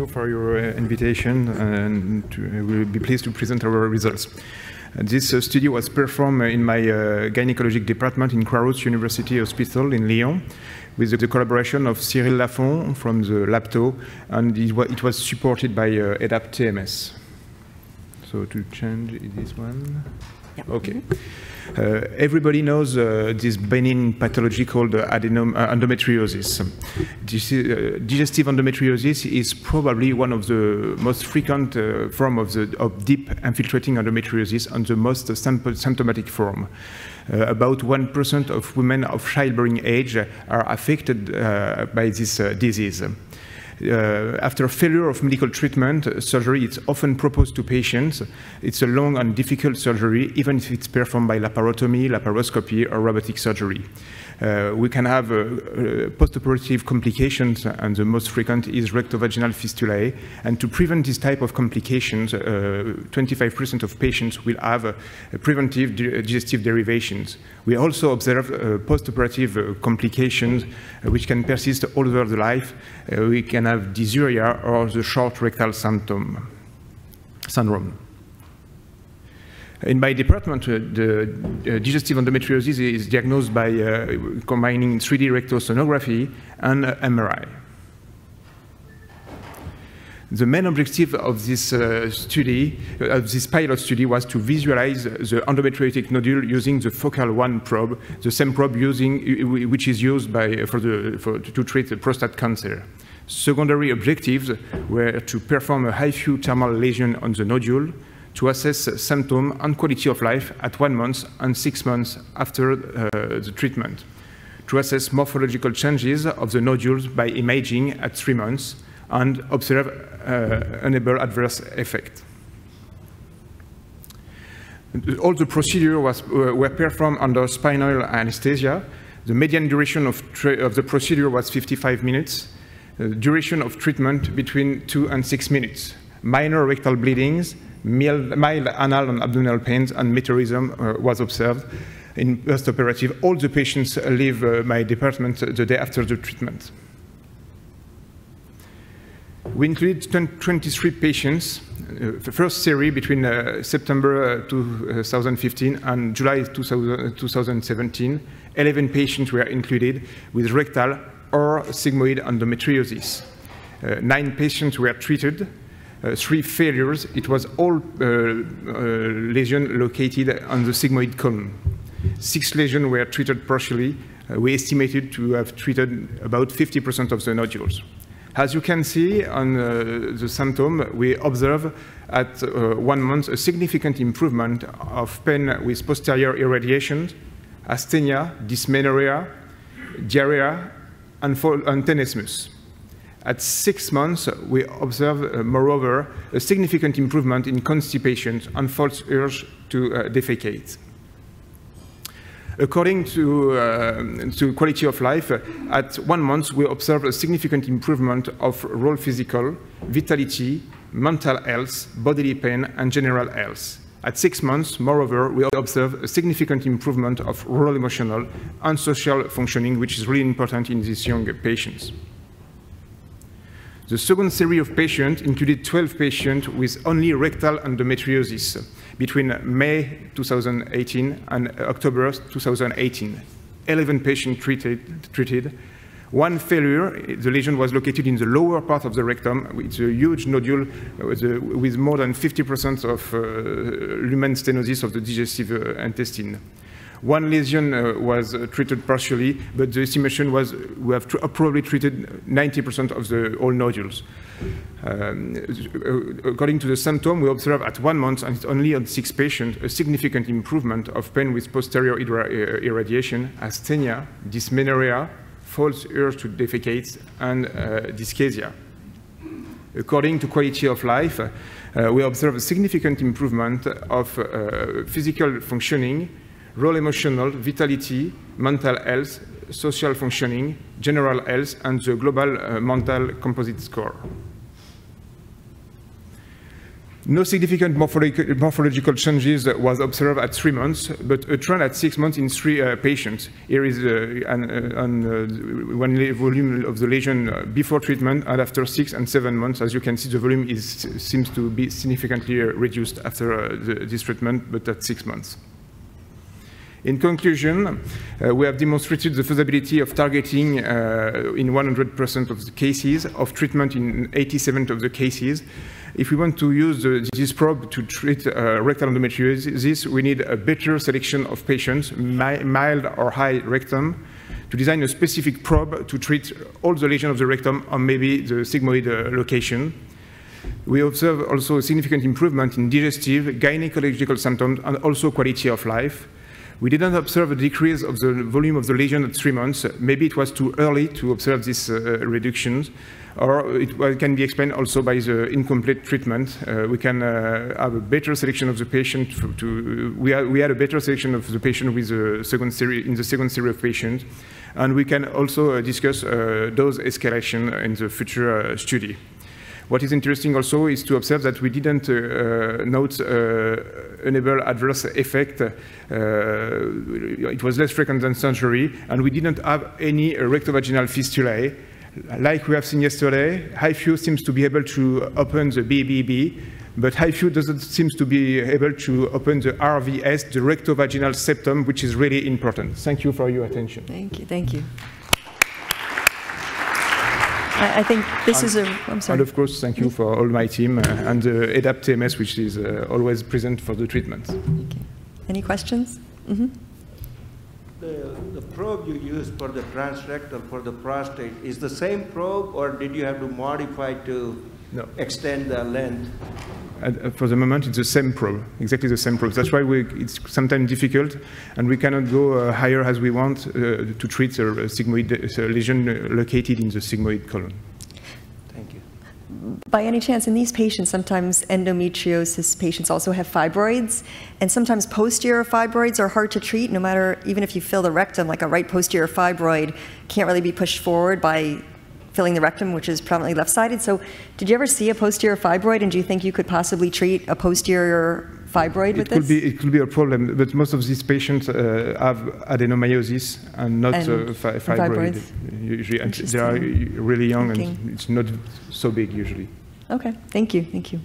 you for your uh, invitation, and to, uh, we'll be pleased to present our results. Uh, this uh, study was performed in my uh, gynecologic department in Croix-Rousse University Hospital in Lyon, with the collaboration of Cyril Lafon from the LabTAU, and it, wa it was supported by uh, TMS. So to change this one. Yeah. Okay. Uh, everybody knows uh, this benign pathology called uh, uh, endometriosis. Is, uh, digestive endometriosis is probably one of the most frequent uh, form of, the, of deep infiltrating endometriosis and the most symptomatic form. About 1% of women of childbearing age are affected by this disease. Uh, after failure of medical treatment, uh, surgery is often proposed to patients. It's a long and difficult surgery, even if it's performed by laparotomy, laparoscopy, or robotic surgery. Uh, we can have uh, uh, postoperative complications, and the most frequent is rectovaginal fistulae. And to prevent this type of complications, 25% of patients will have preventive digestive derivations. We also observe postoperative complications which can persist all over the life. We can have dysuria or the short rectal symptom, syndrome. In my department, uh, the uh, digestive endometriosis is diagnosed by uh, combining 3D rectosonography and uh, MRI. The main objective of this uh, study, uh, of this pilot study, was to visualize the endometriotic nodule using the focal one probe, the same probe using, which is used by, for the, for, to treat the prostate cancer. Secondary objectives were to perform a HIFU thermal lesion on the nodule, to assess symptom and quality of life at one month and six months after uh, the treatment, to assess morphological changes of the nodules by imaging at three months, and observe uh, enable adverse effect. All the procedure was, uh, were performed under spinal anesthesia. The median duration of, of the procedure was 55 minutes. The duration of treatment between two and six minutes. Minor rectal bleedings, mild, anal and abdominal pains, and meteorism uh, was observed in postoperative. All the patients leave uh, my department the day after the treatment. We included 23 patients, uh, the first series between uh, September uh, 2015 and July 2000, 2017. 11 patients were included with rectal or sigmoid endometriosis. Uh, nine patients were treated, three failures. It was all uh, lesion located on the sigmoid colon. Six lesions were treated partially. we estimated to have treated about 50% of the nodules. As you can see on uh, the symptom, we observe at uh, one month a significant improvement of pain with posterior irradiation, asthenia, dysmenorrhea, diarrhea, and, and tenesmus. At six months, we observe, uh, moreover, a significant improvement in constipation and false urge to uh, defecate. According to, uh, to quality of life, at one month we observe a significant improvement of role physical, vitality, mental health, bodily pain, and general health. At six months, moreover, we observe a significant improvement of role emotional and social functioning, which is really important in these young patients. The second series of patients included 12 patients with only rectal endometriosis between May 2018 and October 2018. 11 patients treated, treated. One failure, the lesion was located in the lower part of the rectum. It's a huge nodule with more than 50% of uh, lumen stenosis of the digestive uh, intestine. One lesion uh, was uh, treated partially, but the estimation was we have tr probably treated 90% of the all nodules. Um, according to the symptom, we observe at one month, and it's only on six patients, a significant improvement of pain with posterior ir irradiation, asthenia, dysmenorrhea, false urge to defecate, and uh, dyschezia. According to quality of life, uh, we observe a significant improvement of uh, physical functioning, role emotional, vitality, mental health, social functioning, general health, and the global uh, mental composite score. No significant morphological changes was observed at three months, but a trend at six months in three uh, patients. Here is uh, an, uh, an uh, one volume of the lesion uh, before treatment and after six and seven months. As you can see, the volume is, seems to be significantly uh, reduced after the, this treatment, but at six months. In conclusion, uh, we have demonstrated the feasibility of targeting uh, in 100% of the cases, of treatment in 87% of the cases. If we want to use the, this probe to treat uh, rectal endometriosis, we need a better selection of patients, mi mild or high rectum, to design a specific probe to treat all the lesions of the rectum or maybe the sigmoid uh, location. We observe also a significant improvement in digestive, gynecological symptoms, and also quality of life. We didn't observe a decrease of the volume of the lesion at three months. Maybe it was too early to observe these uh, reductions, or it can be explained also by the incomplete treatment. Uh, we can uh, have a better selection of the patient. To, we, had, we had a better selection of the patient with the second series, in the second series of patients, and we can also discuss dose escalation in the future study. What is interesting also is to observe that we didn't uh, uh note uh, enable adverse effect. Uh, it was less frequent than surgery, and we didn't have any rectovaginal fistulae. Like we have seen yesterday, HIFU seems to be able to open the BBB, but HIFU doesn't seem to be able to open the RVS, the rectovaginal septum, which is really important. Thank you for your attention. Thank you. Thank you. I, I think this and, is a. I'm sorry. And of course, thank you for all my team uh, and the uh, EDAP TMS, which is uh, always present for the treatment. Okay. Any questions? Mm -hmm. The, the, probe you use for the transrectal for the prostate is the same probe, or did you have to modify to no. extend the length? Uh, for the moment, it's the same probe, exactly the same probe. That's why we, it's sometimes difficult, and we cannot go uh, higher as we want uh, to treat a, a sigmoid a lesion located in the sigmoid colon. Thank you. By any chance, in these patients, sometimes endometriosis patients also have fibroids, and sometimes posterior fibroids are hard to treat, no matter, even if you fill the rectum, like a right posterior fibroid can't really be pushed forward by filling the rectum, which is predominantly left-sided. So did you ever see a posterior fibroid, and do you think you could possibly treat a posterior fibroid with it could this? Be, it could be a problem, but most of these patients uh, have adenomyosis and not and uh, fi fibroid. Fibroids. Usually, and they are really young, Thinking. and it's not so big usually. Okay, thank you, thank you.